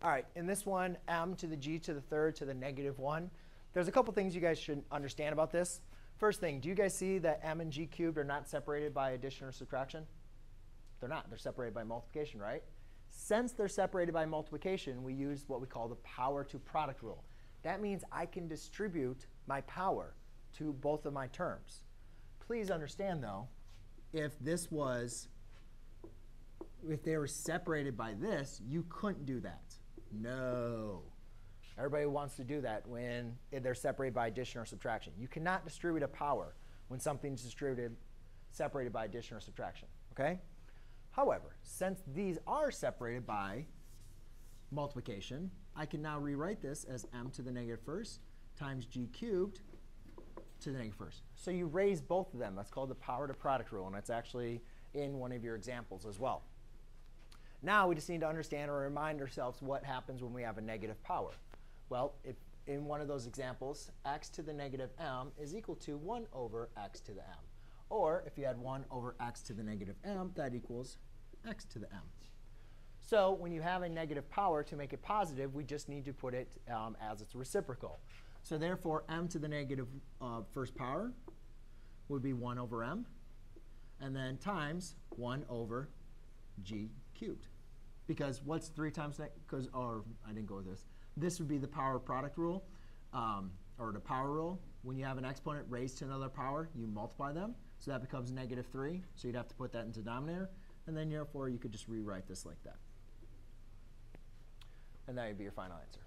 All right, in this one, m to the g to the third to the negative 1, there's a couple things you guys should understand about this. First thing, do you guys see that m and g cubed are not separated by addition or subtraction? They're not. They're separated by multiplication, right? Since they're separated by multiplication, we use what we call the power to product rule. That means I can distribute my power to both of my terms. Please understand, though, if this was, if they were separated by this, you couldn't do that. No. Everybody wants to do that when they're separated by addition or subtraction. You cannot distribute a power when something's distributed separated by addition or subtraction. Okay? However, since these are separated by multiplication, I can now rewrite this as m to the negative first times g cubed to the negative first. So you raise both of them. That's called the power to product rule, and it's actually in one of your examples as well. Now we just need to understand or remind ourselves what happens when we have a negative power. Well, if in one of those examples, x to the negative m is equal to 1 over x to the m. Or if you had 1 over x to the negative m, that equals x to the m. So when you have a negative power, to make it positive, we just need to put it um, as its reciprocal. So therefore, m to the negative uh, first power would be 1 over m. And then times 1 over g cubed. Because what's 3 times, because, or I didn't go with this. This would be the power product rule, um, or the power rule. When you have an exponent raised to another power, you multiply them. So that becomes negative 3. So you'd have to put that into denominator. And then therefore, you could just rewrite this like that. And that would be your final answer.